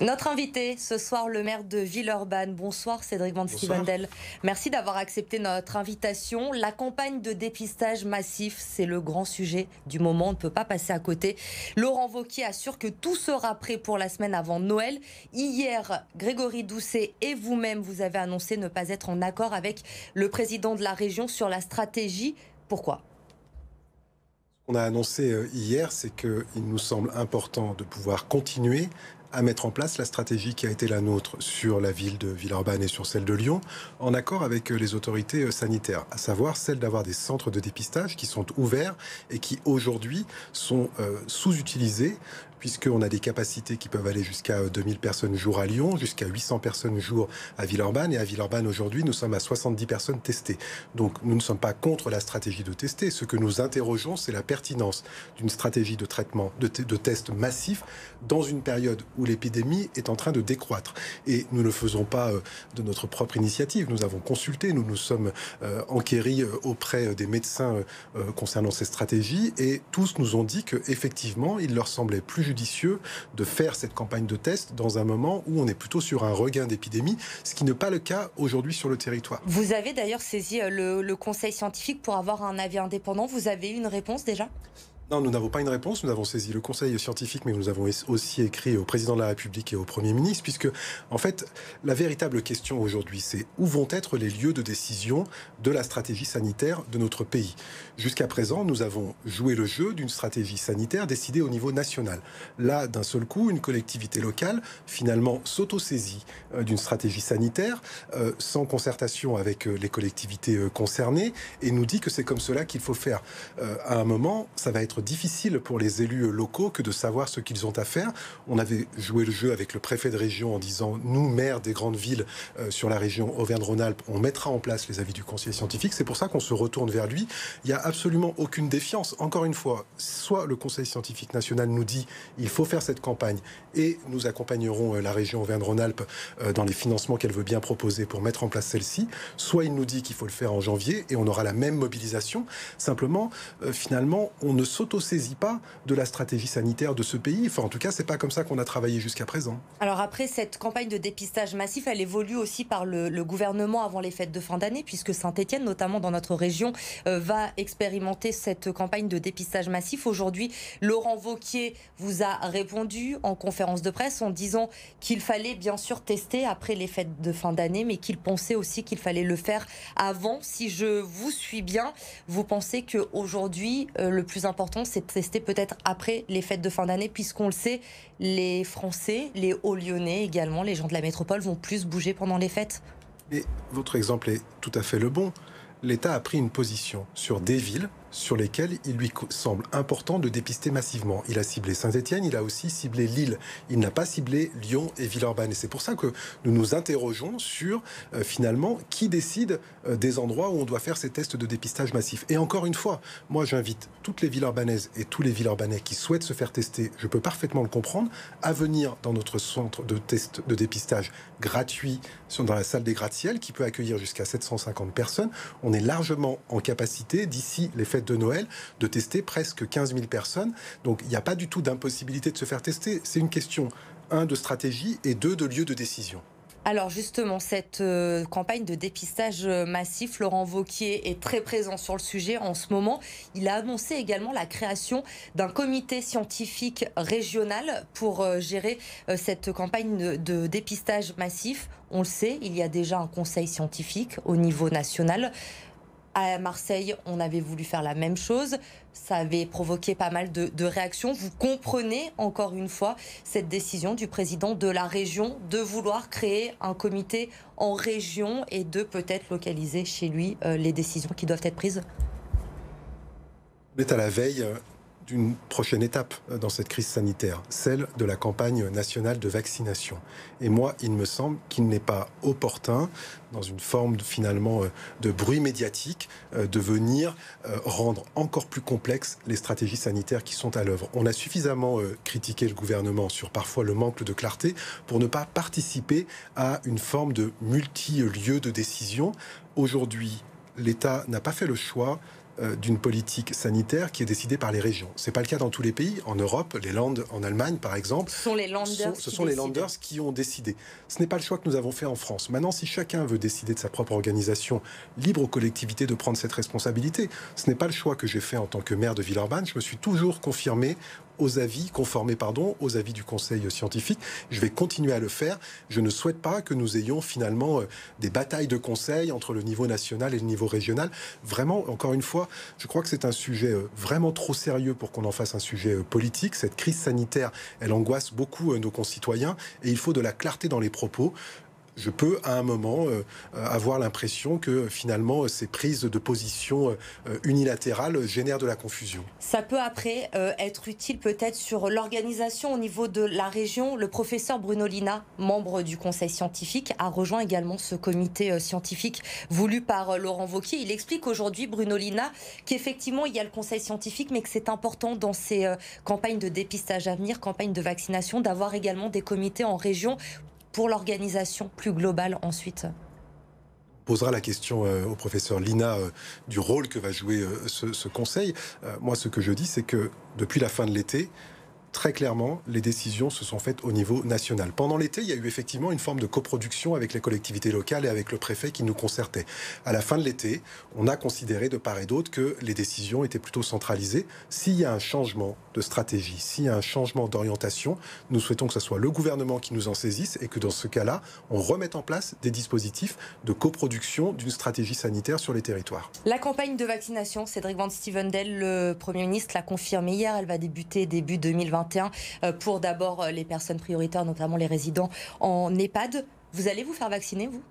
Notre invité ce soir, le maire de Villeurbanne. Bonsoir Cédric Van Stevendel. Merci d'avoir accepté notre invitation. La campagne de dépistage massif, c'est le grand sujet du moment. On ne peut pas passer à côté. Laurent Vauquier assure que tout sera prêt pour la semaine avant Noël. Hier, Grégory Doucet et vous-même, vous avez annoncé ne pas être en accord avec le président de la région sur la stratégie. Pourquoi? Ce qu'on a annoncé euh, hier, c'est qu'il nous semble important de pouvoir continuer à mettre en place la stratégie qui a été la nôtre sur la ville de Villeurbanne et sur celle de Lyon, en accord avec euh, les autorités euh, sanitaires, à savoir celle d'avoir des centres de dépistage qui sont ouverts et qui aujourd'hui sont euh, sous-utilisés puisqu'on a des capacités qui peuvent aller jusqu'à 2000 euh, personnes jour à Lyon, jusqu'à 800 personnes jour à Villeurbanne. Et à Villeurbanne, aujourd'hui, nous sommes à 70 personnes testées. Donc, nous ne sommes pas contre la stratégie de tester. Ce que nous interrogeons, c'est la pertinence d'une stratégie de traitement, de, de tests massifs dans une période où l'épidémie est en train de décroître. Et nous ne le faisons pas euh, de notre propre initiative. Nous avons consulté, nous nous sommes euh, enquéris auprès des médecins concernant ces stratégies et tous nous ont dit qu'effectivement, il leur semblait plus judicieux de faire cette campagne de test dans un moment où on est plutôt sur un regain d'épidémie, ce qui n'est pas le cas aujourd'hui sur le territoire. Vous avez d'ailleurs saisi euh, le, le conseil scientifique pour avoir un avis indépendant. Vous avez une réponse déjà? Non, nous n'avons pas une réponse. Nous avons saisi le Conseil scientifique, mais nous avons aussi écrit au président de la République et au Premier ministre, puisque, en fait, la véritable question aujourd'hui, c'est où vont être les lieux de décision de la stratégie sanitaire de notre pays? Jusqu'à présent, nous avons joué le jeu d'une stratégie sanitaire décidée au niveau national. Là, d'un seul coup, une collectivité locale, finalement, s'auto-saisit euh, d'une stratégie sanitaire, euh, sans concertation avec euh, les collectivités concernées, et nous dit que c'est comme cela qu'il faut faire. À un moment, ça va être difficile pour les élus locaux que de savoir ce qu'ils ont à faire. On avait joué le jeu avec le préfet de région en disant nous, maires des grandes villes euh, sur la région Auvergne-Rhône-Alpes, on mettra en place les avis du conseil scientifique. C'est pour ça qu'on se retourne vers lui. Il n'y a absolument aucune défiance. Encore une fois, soit le conseil scientifique national nous dit il faut faire cette campagne et nous accompagnerons euh, la région Auvergne-Rhône-Alpes euh, dans les financements qu'elle veut bien proposer pour mettre en place celle-ci, soit il nous dit qu'il faut le faire en janvier et on aura la même mobilisation. Simplement, finalement, on ne saute s'auto-saisit pas de la stratégie sanitaire de ce pays. Enfin, en tout cas, c'est pas comme ça qu'on a travaillé jusqu'à présent. Alors après, cette campagne de dépistage massif, elle évolue aussi par le, gouvernement avant les fêtes de fin d'année, puisque Saint-Etienne, notamment dans notre région, euh, va expérimenter cette campagne de dépistage massif. Aujourd'hui, Laurent Vauquier vous a répondu en conférence de presse en disant qu'il fallait bien sûr tester après les fêtes de fin d'année, mais qu'il pensait aussi qu'il fallait le faire avant. Si je vous suis bien, vous pensez qu'aujourd'hui, euh, le plus important c'est de tester peut-être après les fêtes de fin d'année, puisqu'on le sait, les Français, les Hauts-Lyonnais également, les gens de la métropole vont plus bouger pendant les fêtes. Et votre exemple est tout à fait le bon. L'État a pris une position sur des villes sur lesquels il lui semble important de dépister massivement. Il a ciblé Saint-Etienne, il a aussi ciblé Lille. Il n'a pas ciblé Lyon et Villeurbanne. Et c'est pour ça que nous nous interrogeons sur, euh, finalement, qui décide euh, des endroits où on doit faire ces tests de dépistage massif. Et encore une fois, moi j'invite toutes les Villeurbanaises et tous les Villeurbanais qui souhaitent se faire tester, je peux parfaitement le comprendre, à venir dans notre centre de test de dépistage gratuit dans la salle des gratte-ciel qui peut accueillir jusqu'à 750 personnes. On est largement en capacité, d'ici les fêtes de Noël de tester presque 15 000 personnes. Donc il n'y a pas du tout d'impossibilité de se faire tester. C'est une question, un, de stratégie et deux, de lieu de décision. Alors justement, cette euh, campagne de dépistage euh, massif, Laurent Vauquier est très présent sur le sujet en ce moment. Il a annoncé également la création d'un comité scientifique régional pour euh, gérer cette campagne de dépistage massif. On le sait, il y a déjà un conseil scientifique au niveau national. À Marseille, on avait voulu faire la même chose. Ça avait provoqué pas mal de, réactions. Vous comprenez encore une fois cette décision du président de la région de vouloir créer un comité en région et de peut-être localiser chez lui euh, les décisions qui doivent être prises On est à la veille euh, d'une prochaine étape euh, dans cette crise sanitaire, celle de la campagne nationale de vaccination. Et moi, il me semble qu'il n'est pas opportun, dans une forme finalement euh, de bruit médiatique, euh, de venir rendre encore plus complexes les stratégies sanitaires qui sont à l'œuvre. On a suffisamment critiqué le gouvernement sur parfois le manque de clarté pour ne pas participer à une forme de multi-lieu de décision. Aujourd'hui, l'État n'a pas fait le choix d'une politique sanitaire qui est décidée par les régions. Ce n'est pas le cas dans tous les pays. En Europe, les Landes, en Allemagne par exemple, ce sont les Landers, ce sont, les Landers qui ont décidé. Ce n'est pas le choix que nous avons fait en France. Maintenant, si chacun veut décider de sa propre organisation, libre aux collectivités de prendre cette responsabilité. Ce n'est pas le choix que j'ai fait en tant que maire de Villeurbanne. Je me suis toujours confirmé aux avis, conformés pardon, aux avis du Conseil scientifique. Je vais continuer à le faire. Je ne souhaite pas que nous ayons finalement euh, des batailles de conseils entre le niveau national et le niveau régional. Vraiment, encore une fois, je crois que c'est un sujet euh, vraiment trop sérieux pour qu'on en fasse un sujet euh, politique. Cette crise sanitaire, elle angoisse beaucoup nos concitoyens et il faut de la clarté dans les propos je peux à un moment euh, avoir l'impression que finalement ces prises de position euh, unilatérales génèrent de la confusion. Ça peut après euh, être utile peut-être sur l'organisation au niveau de la région. Le professeur Bruno Lina, membre du conseil scientifique, a rejoint également ce comité scientifique voulu par Laurent Vauquier. Il explique aujourd'hui, Bruno Lina, qu'effectivement il y a le conseil scientifique, mais que c'est important dans ces campagnes de dépistage à venir, campagnes de vaccination, d'avoir également des comités en région pour l'organisation plus globale ensuite posera la question euh, au professeur Lina euh, du rôle que va jouer euh, ce, ce conseil. moi, ce que je dis, c'est que depuis la fin de l'été, très clairement, les décisions se sont faites au niveau national. Pendant l'été, il y a eu effectivement une forme de coproduction avec les collectivités locales et avec le préfet qui nous concertait. À la fin de l'été, on a considéré de part et d'autre que les décisions étaient plutôt centralisées. S'il y a un changement de stratégie, s'il y a un changement d'orientation, nous souhaitons que ce soit le gouvernement qui nous en saisisse et que dans ce cas-là, on remette en place des dispositifs de coproduction d'une stratégie sanitaire sur les territoires. La campagne de vaccination, Cédric Van Stevendel, le Premier ministre, l'a confirmé hier, elle va débuter début 2020 euh, pour d'abord euh, les personnes prioritaires, notamment les résidents en EHPAD. Vous allez vous faire vacciner, vous?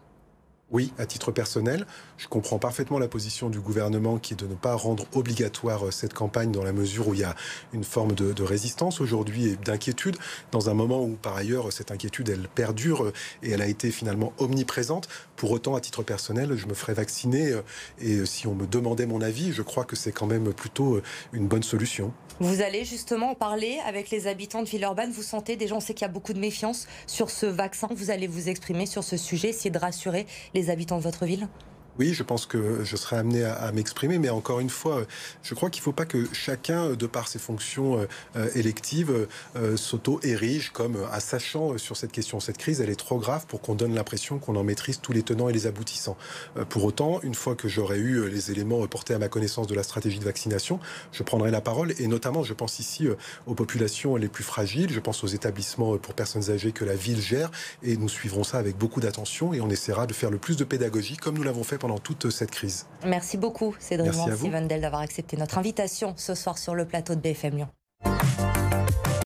Oui, à titre personnel, je comprends parfaitement la position du gouvernement qui est de ne pas rendre obligatoire euh, cette campagne dans la mesure où il y a une forme de, résistance aujourd'hui et d'inquiétude, dans un moment où par ailleurs cette inquiétude elle perdure euh, et elle a été finalement omniprésente. Pour autant, à titre personnel, je me ferai vacciner euh, et si on me demandait mon avis, je crois que c'est quand même plutôt une bonne solution. Vous allez justement parler avec les habitants de Villeurbanne. Vous sentez déjà, on sait qu'il y a beaucoup de méfiance sur ce vaccin. Vous allez vous exprimer sur ce sujet, essayer de rassurer les habitants de votre ville? Oui, je pense que je serai amené à, m'exprimer, mais encore une fois, je crois qu'il ne faut pas que chacun, de par ses fonctions euh, électives, euh, s'auto-érige comme un sachant sur cette question. Cette crise, elle est trop grave pour qu'on donne l'impression qu'on en maîtrise tous les tenants et les aboutissants. Euh, pour autant, une fois que j'aurai eu les éléments portés à ma connaissance de la stratégie de vaccination, je prendrai la parole, et notamment, je pense ici aux populations les plus fragiles, je pense aux établissements pour personnes âgées que la ville gère, et nous suivrons ça avec beaucoup d'attention, et on essaiera de faire le plus de pédagogie, comme nous l'avons fait pendant toute cette crise. Merci beaucoup, Cédric Stevendel, d'avoir accepté notre invitation ce soir sur le plateau de BFM Lyon.